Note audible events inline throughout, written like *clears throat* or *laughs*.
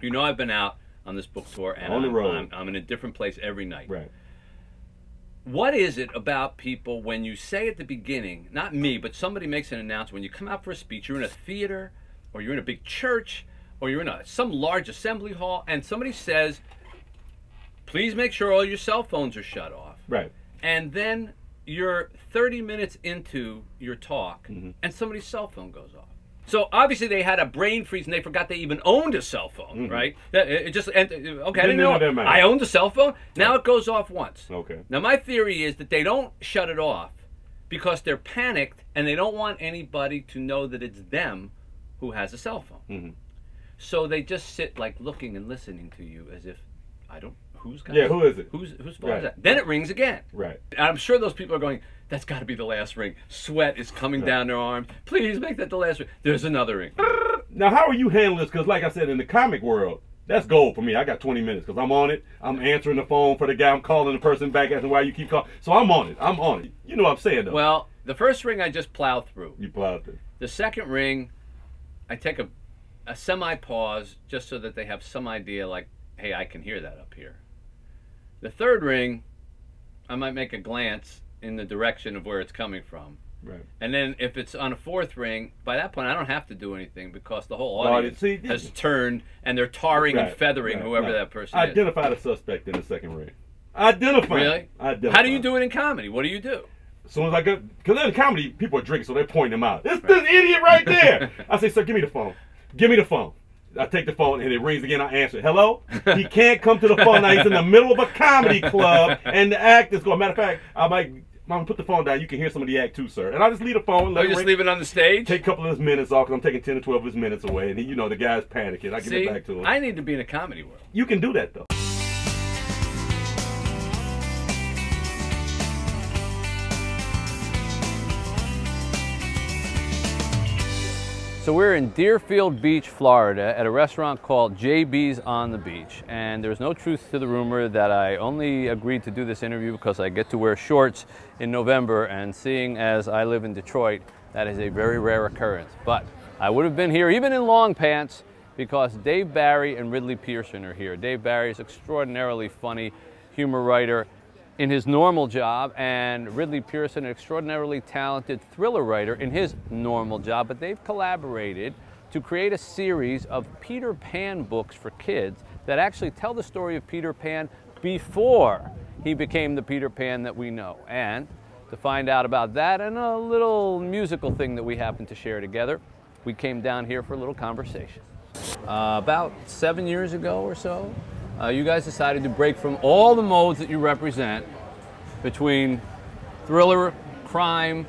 You know I've been out on this book tour and On the I'm, road. I'm, I'm in a different place every night. Right. What is it about people when you say at the beginning, not me, but somebody makes an announcement, when you come out for a speech, you're in a theater or you're in a big church or you're in a, some large assembly hall and somebody says, please make sure all your cell phones are shut off. Right. And then you're 30 minutes into your talk Mm-hmm. and somebody's cell phone goes off. So obviously they had a brain freeze and they forgot they even owned a cell phone, right? That- It just and, okay. I Didn't know. I owned a cell phone. Now it goes off once. Okay. Now my theory is that they don't shut it off because they're panicked and they don't want anybody to know that it's them who has a cell phone. Mhm. So they just sit like looking and listening to you as if I don't who's got Yeah, who is it? Who's whose phone Right. is that? Then it rings again. Right. And I'm sure those people are going, that's got to be the last ring. Sweat is coming down their arms. Please make that the last ring. There's another ring. *laughs* Now, how are you handling this? Because, like I said, in the comic world, that's gold for me. I got 20 minutes because I'm on it. I'm answering the phone for the guy. I'm calling the person back, asking why you keep calling. So I'm on it. I'm on it. You know what I'm saying, though. Well, the first ring I just plow through. you plowed through. The second ring, I take a, a semi pause just so that they have some idea, like, hey, I can hear that up here. The third ring, I might make a glance in the direction of where it's coming from. Right. And then if it's on a fourth ring, by that point I don't have to do anything because the whole Well, audience see, has turned and they're tarring and feathering right, whoever right. that person is. Identify the suspect in the second ring. Identify. Really? Identify. How do you do it in comedy? What do you do? As soon as I go, because in comedy, people are drinking, so they're pointing them out. It's this idiot right there. *laughs* I say, sir, give me the phone. Give me the phone. I take the phone and it rings again. I answer. Hello. He can't come to the phone now. He's in the middle of a comedy club, and the act is going. Matter of fact, I might, Mom, put the phone down. You can hear some of the act too, sir. And I just leave the phone. Oh, Let you just ring. leave it on the stage? Take a couple of his minutes off because I'm taking 10 to 12 of his minutes away. And he, you know, the guy's panicking. I give See, it back to him. I need to be in a comedy world. you can do that, though. So we're in Deerfield Beach, Florida, at a restaurant called JB's on the Beach. And there's no truth to the rumor that I only agreed to do this interview because I get to wear shorts in November. And seeing as I live in Detroit, that is a very rare occurrence. But I would have been here even in long pants because Dave Barry and Ridley Pearson are here. Dave Barry is extraordinarily funny humor writer in his normal job, and Ridley Pearson, an extraordinarily talented thriller writer in his normal job. But they've collaborated to create a series of Peter Pan books for kids that actually tell the story of Peter Pan before he became the Peter Pan that we know. And to find out about that and a little musical thing that we happen to share together, we came down here for a little conversation. Uh, about seven years ago or so, uh, you guys decided to break from all the modes that you represent between thriller, crime,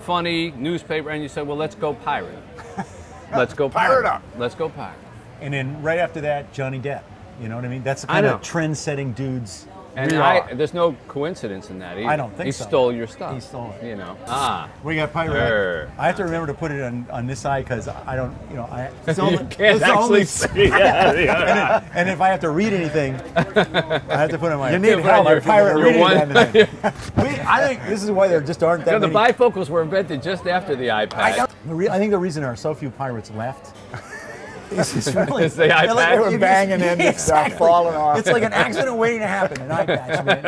funny, newspaper, and you said, well, let's go pirate. *laughs* let's go pirate. Pirate up. Let's go pirate. And then right after that, Johnny Depp. You know what I mean? That's the kind of trend-setting dudes. And I, there's no coincidence in that either. I don't think he so. stole your stuff. He stole it. You know. Ah. We got pirate. Sure. I have to remember to put it on, on this side because I don't, you know, I *laughs* it's only, you can't it's actually only- *laughs* see. *laughs* and, if, and if I have to read anything, I have to put it on my. You need help. Your- pirate reading one- we, I think this is why there just aren't that You know, the many. bifocals were invented just after the iPad. I, don't- I think the reason there are so few pirates left is just *laughs* really. It's the they're iPad. They were banging just- into *laughs* stuff, falling off. It's like an accident waiting to happen. An eye patch, man.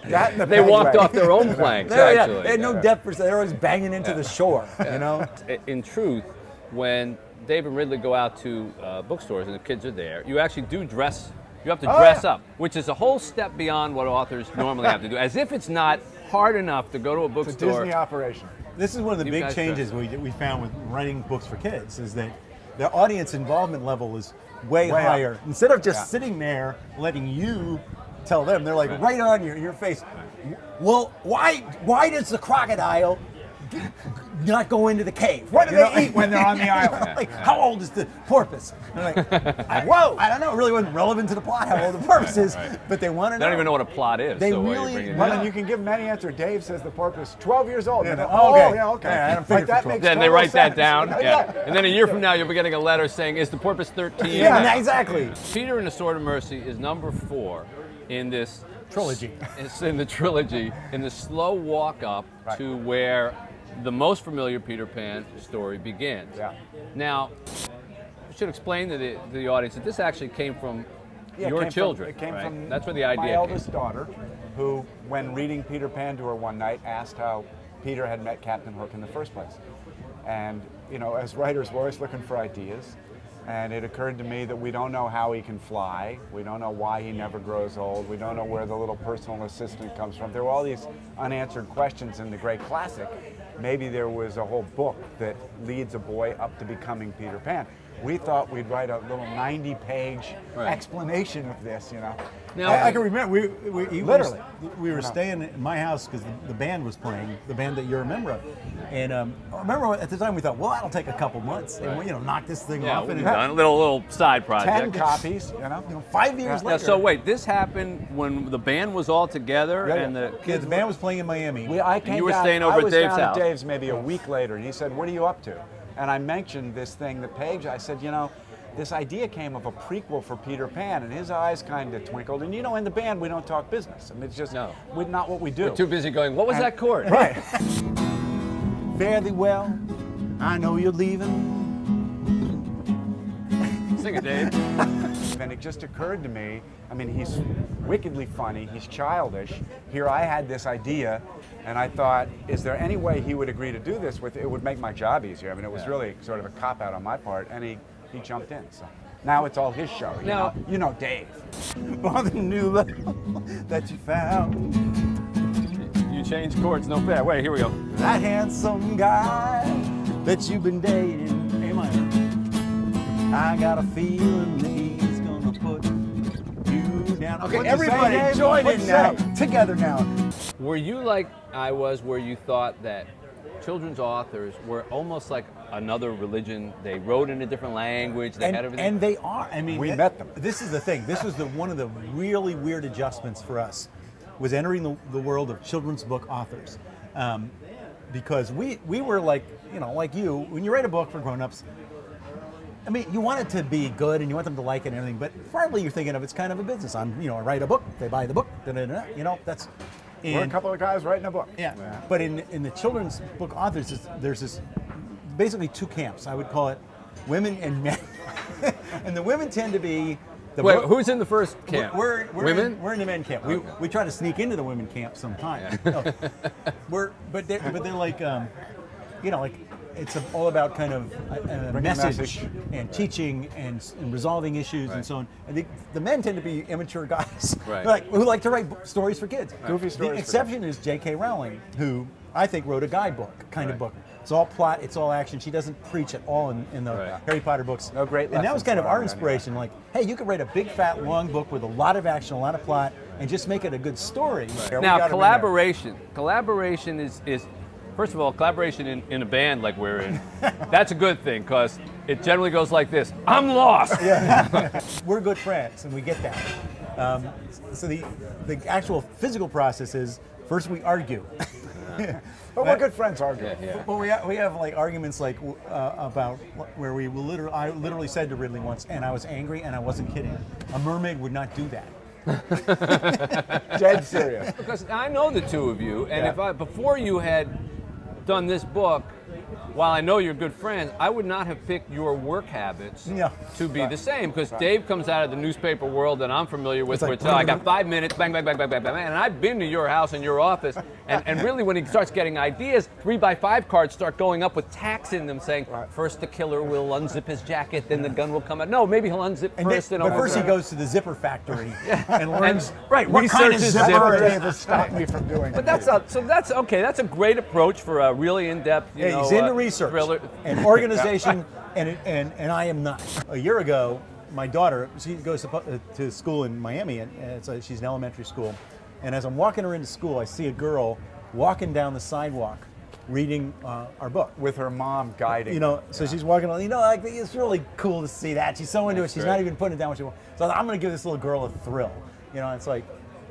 *laughs* That and the they walked Penguin. off their own planks, They're- yeah, actually. they had no depth perception. They're always banging into the shore. You know. in truth, when Dave and Ridley go out to uh, bookstores and the kids are there, you actually do dress. You have to Oh, dress yeah. up, which is a whole step beyond what authors normally have to do. As if it's not hard enough to go to a bookstore. It's a. Disney operation. This is one of the You big changes we, we found with writing books for kids is that the audience involvement level is way, Way up. higher. Instead of just Yeah. sitting there letting you tell them, they're like right, on your, your face. Well, why why does the crocodile not go into the cave? What do You they know? eat when they're on the *laughs* island? like, how old is the porpoise? And they're like, *laughs* I, whoa! I don't know. It really wasn't relevant to the plot how old the porpoise is, but they want to They know. don't even know what a plot is. They so why are you really- bringing it Well, up? then you can give them any answer. Dave says the porpoise, 12 years old. Yeah, And they no, go, oh, okay. yeah, okay. Yeah, I don't Like, that for makes Then they total write that down. Yeah. *laughs* Yeah. And then a year from now, you'll be getting a letter saying, "Is the porpoise 13?" Yeah, exactly. Peter and the Sword of Mercy is number four in this Trilogy. It's in the trilogy, in the slow walk up to where the most familiar Peter Pan story begins. Yeah. Now, I should explain to the, to the audience that this actually came from Yeah, your came from- children. it came right? from That's where the idea. my eldest came. daughter, who, when reading Peter Pan to her one night, asked how Peter had met Captain Hook in the first place. And you know, as writers, we're always looking for ideas. And it occurred to me that we don't know how he can fly. We don't know why he never grows old. We don't know where the little personal assistant comes from. There were all these unanswered questions in the great classic. Maybe there was a whole book that leads a boy up to becoming Peter Pan. We thought we'd write a little 90-page Right. explanation of this, you know. Now- I, I can remember we, we Literally. were, we were No. staying in my house because the, the band was playing, the band that you're a member of, and um, I remember at the time we thought, well, that'll take a couple months, and we, you know, knock this thing Yeah, off, and done a little little side project. Ten copies, you know. you know, five years Now, later. so wait, this happened when the band was all together Yeah, and yeah. the yeah, kids. the band was playing in Miami. We, I came you were down, staying over I at was Dave's down house. at Dave's maybe a week later, and he said, "What are you up to?" And I mentioned this thing the page. I said, "You know, this idea came of a prequel for Peter Pan," and his eyes kind of twinkled. And you know, in the band, we don't talk business. I mean, it's just No. we're not what we do. Too busy going. What was And- that chord? *laughs* Right. *laughs* Fare thee well. I know you're leaving. Sing it, Dave. *laughs* And it just occurred to me, I mean, he's wickedly funny, he's childish. Here I had this idea, and I thought, is there any way he would agree to do this with it would make my job easier? I mean, it was Yeah. really sort of a cop out on my part, and he, he jumped in. So now it's all his show. You, Now- know? you know Dave. *laughs* On the new level that you found. You changed chords, no fair. Wait, here we go. That handsome guy that you've been dating. Hey, minor. I got a feeling that he's gonna put you down. Okay, What'd say, everybody Dave? join What'd in you now. Together now. Were you like I was, where you thought that children's authors were almost like another religion? They wrote in a different language. They and, had everything. and they are. I mean, We th- met them. This is the thing. This was the one of the really weird adjustments for us, was entering the, the world of children's book authors, um, because we we were like you know like you when you write a book for grown-ups. I mean, you want it to be good and you want them to like it and everything, but partly you're thinking of it's kind of a business. I'm, you know, I write a book, they buy the book, da, da, da, you know, that's. We're a couple of guys writing a book. yeah. But in in the children's book authors, there's this basically two camps. I would call it women and men, *laughs* and the women tend to be the Wait, book- who's in the first camp? We're, we're women. In, we're in the men camp. We, Okay. we try to sneak into the women camp sometimes. *laughs* No. we're but they're but they're like um, you know like it's all about kind of a, a message, message. and teaching and, and resolving issues Right. and so on. And the, the men tend to be immature *laughs* guys Right. like, who like to write b- stories for kids. Goofy stories The for exception is J.K. Rowling, who I think wrote a guidebook kind of book. It's all plot, it's all action. She doesn't preach at all in, in the Right. Harry Potter books. No great And that was kind of our learned, inspiration. Like, hey, you could write a big, fat, long book with a lot of action, a lot of plot, and just make it a good story. Yeah, we got now 'em in there. collaboration. Collaboration is is first of all collaboration in, in a band like we're in. *laughs* that's a good thing because it generally goes like this. I'm lost. *laughs* *laughs* We're good friends, and we get that. Um, so the the actual physical process is first we argue. *laughs* But we're good friends, arguing. Yeah, yeah. Well, we have, we have like arguments like uh, about where we will literally I literally said to Ridley once, and I was angry, and I wasn't kidding. A mermaid would not do that. *laughs* Dead serious. Because I know the two of you, and Yeah. if I before you had done this book, while I know you're good friends, I would not have picked your work habits Yeah. to be the same. Because Dave comes out of the newspaper world that I'm familiar with, It's where like- it's, oh, I got *laughs* five minutes, bang, bang, bang, bang, bang, bang, and I've been to your house and your office, and, and really when he starts getting ideas, three by five cards start going up with tacks in them, saying first the killer will unzip his jacket, then the gun will come out. No, maybe he'll unzip And first, then, and but first he goes to the zipper factory *laughs* and learns right, what kind of zipper. zipper. has stopped me from doing But that's a, so that's okay. That's a great approach for a really in-depth. You Yeah, know, he's into uh, research thriller. and *laughs* organization, and, and and I am not. A year ago, my daughter she goes to, uh, to school in Miami, and and it's a, she's in elementary school. And as I'm walking her into school, I see a girl walking down the sidewalk, reading uh, our book. with her mom guiding. You know, so she's walking on. You know, like it's really cool to see that. She's so into That's it. She's great. not even putting it down what she wants. So I'm going to give this little girl a thrill. You know, it's like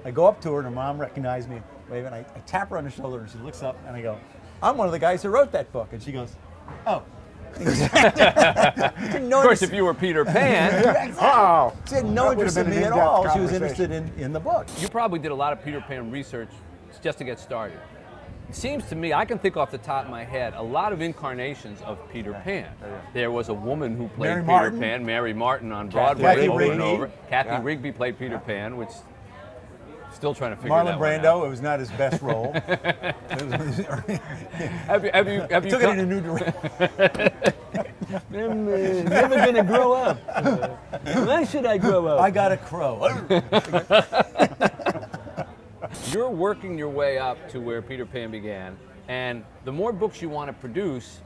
I go up to her and her mom recognized me. Wave and I, I tap her on the shoulder and she looks up and I go, "I'm one of the guys who wrote that book." And she goes, "Oh." *laughs* Didn't Of course, notice- if you were Peter Pan, *laughs* Oh, she had no interest in me at all. She was interested in, in the book. you probably did a lot of Peter Pan research just to get started. it seems to me, I can think off the top of my head, a lot of incarnations of Peter Pan. yeah, yeah. There was a woman who played Mary Peter Martin. Pan, Mary Martin on Cathy Broadway over and over. Cathy Yeah. Rigby played Peter Pan, which still trying to figure Marlon Brando, it was not his best role. *laughs* *laughs* Have you, have you, have you Took it in a new direction. *laughs* I'm uh, never gonna grow up. Uh, why should I grow up? I got a crow. You're working your way up to where Peter Pan began, and the more books you want to produce,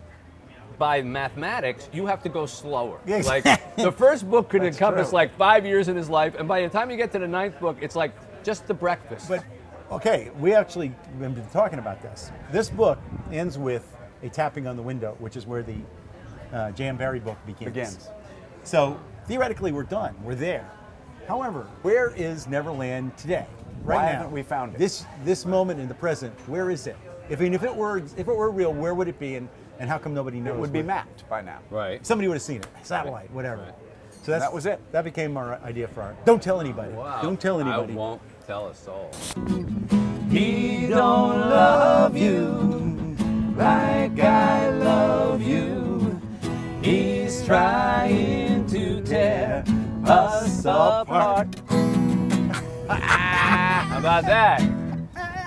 by mathematics, you have to go slower. Yeah, Like the first book could That's encompass true. like five years in his life, and by the time you get to the ninth book, it's like just the breakfast. But okay, we actually have been talking about this. This book ends with a tapping on the window, which is where the uh, J.M. Barrie book begins. Begins. So theoretically, we're done. We're there. However, where is Neverland today? Right Why now, haven't we found it? This this moment in the present. Where is it? If I mean, if it were if it were real, where would it be? And and how come nobody knows? It would be where- mapped by now. right. Somebody would have seen it. Satellite, whatever. Right. So that's, That was it. That became our idea for our. Don't tell anybody. Wow. Don't tell anybody. I won't tell a soul. He don't love you like I love you. He's trying to tear us apart. How *laughs* about that?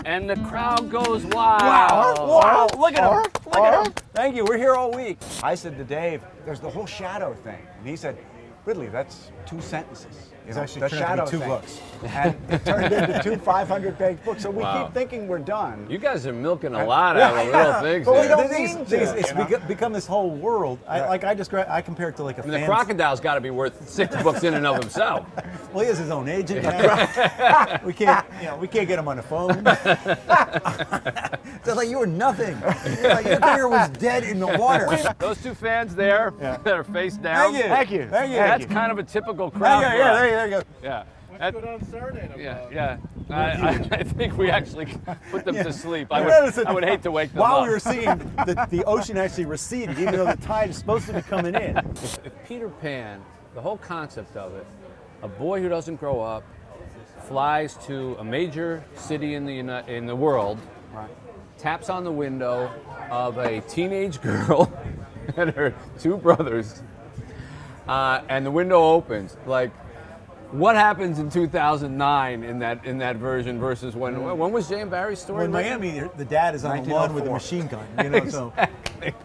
And the crowd goes wild. Wow! Look at him! Look at him! Thank you. We're here all week. I said to Dave, there's the whole shadow thing. And he said, Ridley, that's two sentences. You It's know, actually the turned out to be shadow two thing. books. *laughs* And it turned into two 500 page books. So we Wow. keep thinking we're done. You guys are milking a uh, lot out of *laughs* little things. But we don't The mean thing to, it's you know? become this whole world. I, like I describe, I compare it to like a I mean, the crocodile's got to be worth six *laughs* books in and of himself. Well, he has his own agent. now. we can't, you know, we can't get him on the phone. it's like you were nothing. Like your career was dead in the water. Those two fans there Yeah. that are face down. Thank you. Thank you. Thank you. That's Thank you. kind of a typical crowd. you go. Yeah, us. There you, there you go. Yeah. Let's That- go down Saturday. yeah, yeah. I, I, *laughs* I think we actually put them Yeah. to sleep. I *laughs* would, notice that I would hate to wake them While up. While we were singing, the, the ocean actually receded, even though the tide is supposed to be coming in. *laughs* Peter Pan, the whole concept of it, a boy who doesn't grow up flies to a major city in the in the world, Right. taps on the window of a teenage girl and her two brothers, uh, and the window opens. Like, what happens in 2009 in that in that version versus when when was J.M. Barrie's story? When written? Miami, the dad is on the lawn with a machine gun. You know, so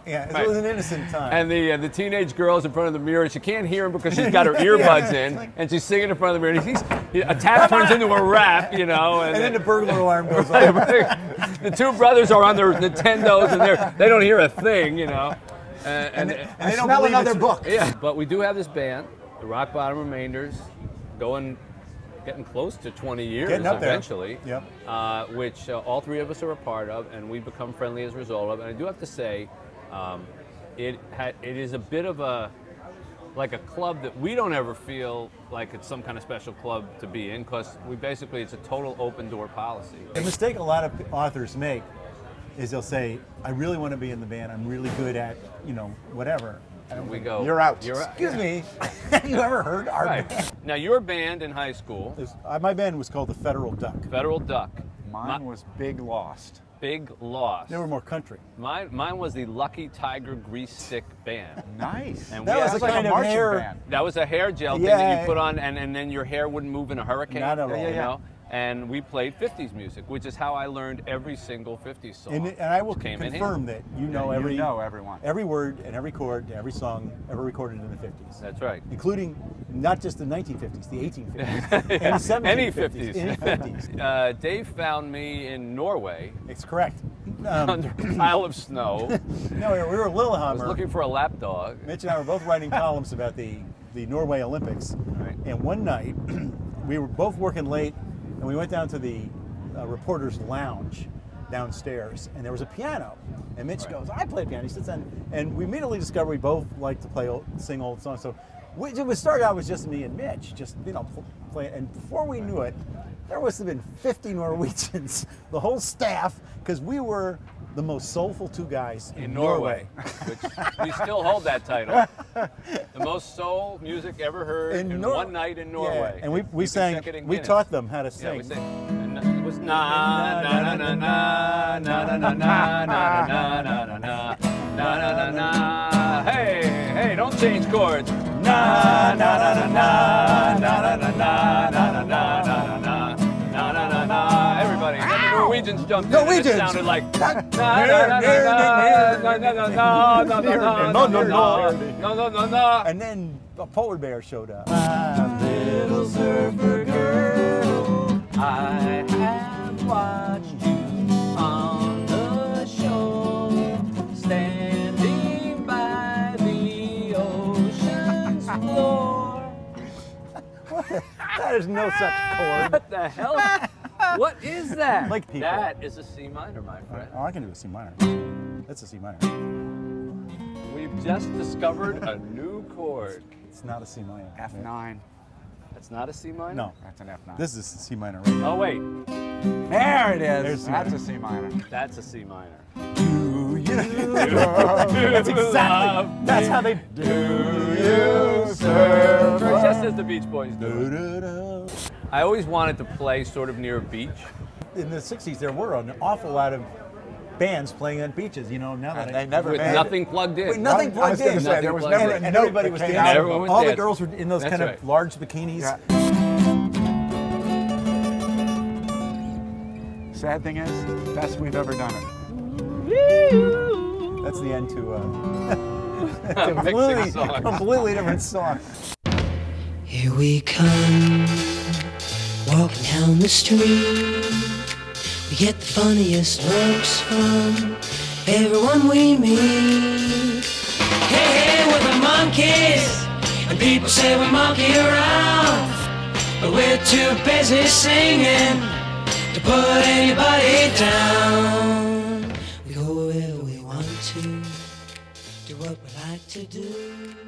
yeah, it was an innocent time. And the uh, the teenage girl's in front of the mirror. She can't hear him because she's got her *laughs* earbuds Yeah. in, and she's singing in front of the mirror. And he's, he, a tap turns into a rap, you know. *laughs* And, and then the burglar alarm goes off. the two brothers are on their Nintendos, and they're they don't hear a thing, you know. And, and, And they don't smell another book. yeah, but we do have this band, the Rock Bottom Remainders, going, getting close to 20 years Getting up there. eventually. Yep. Uh, which uh, all three of us are a part of, and we've become friendly as a result of. And I do have to say, um, it ha- it is a bit of a like a club that we don't ever feel like it's some kind of special club to be in because we basically it's a total open door policy. The mistake a lot of authors make is they'll say, "I really want to be in the band. I'm really good at, you know, whatever." And we go, You're out. You're out. Excuse me, *laughs* *laughs* have you ever heard our Right. band? Now your band in high school, There's- uh, My band was called the Federal Duck. Federal Duck, Mine My- was Big Lost. Big Lost. They were more country. Mine, mine was the Lucky Tiger Grease Stick Band. Nice. And That we was like kind a of marching hair. band. that was a hair gel thing that you put on, and, and then your hair wouldn't move in a hurricane. Not at all. You Yeah, yeah. know? And we played 50s music, which is how I learned every single 50s song. And, and I will came confirm that you know every you know everyone. every word and every chord, every song ever recorded in the 50s. That's right. including not just the 1950s, the 1850s, *laughs* and 1750s, Any 50s. any 50s. *laughs* Uh, Dave found me in Norway It's correct. Um, under a pile of snow. *laughs* no, we were, we were at I was looking for a lap dog. Mitch and I were both writing columns about the, the Norway Olympics. Right. And one night, *clears throat* we were both working late, we went down to the uh, reporter's lounge downstairs, and there was a piano. And Mitch goes, "I play piano." He sits down, and we immediately discovered we both like to play, old, sing old songs. So we, it was started out with just me and Mitch, just you know, pl- play. And before we knew it, there must have been 50 Norwegians, *laughs* the whole staff, because we were the most soulful two guys in, in Norway, which we still hold that title. The most soul music ever heard in, Nor- one night in Yeah, Norway. and we, we You sang, it in we taught them how to Yeah, sing. and, uh, was na na na na na na na na na na na na na na na na na na. Hey, hey, don't change chords. Na na na na na na na na na na Norwegians jumped in. Norwegians! sounded like. No, no, no. No, no, no, no. And then a polar bear showed up. Little surfer girl, I have watched you on the shore, standing by the ocean's floor. *laughs* that is no such chord. What the hell? *laughs* *laughs* What is that? Like people. That is a C minor, my friend. Oh, I can do a C minor. That's a C minor. We've just discovered a new chord. It's not a C minor. F9. That's not a C minor? No, That's an F9. this is a C minor. Right Oh, wait. there it is. There's That's a C minor. That's a C minor. Do you That's exactly. That's how they do. You Just as the Beach Boys do. I always wanted to play sort of near a beach. In the '60s, there were an awful lot of bands playing on beaches. You know, now that And I, never With made nothing plugged in. Wait, nothing I plugged in. say, there was never and, and everybody was came dancing. out. Everyone was All the girls were in those That's kind right. of large bikinis. Yeah. Sad thing is, best we've ever done it. That's the end to uh, *laughs* *laughs* Mixing completely, completely different song. Here we come, walking down the street. We get the funniest looks from everyone we meet. Hey, hey, we're the Monkees, and people say we monkey around. But we're too busy singing to put anybody down. We go wherever we want to, do what we like to do.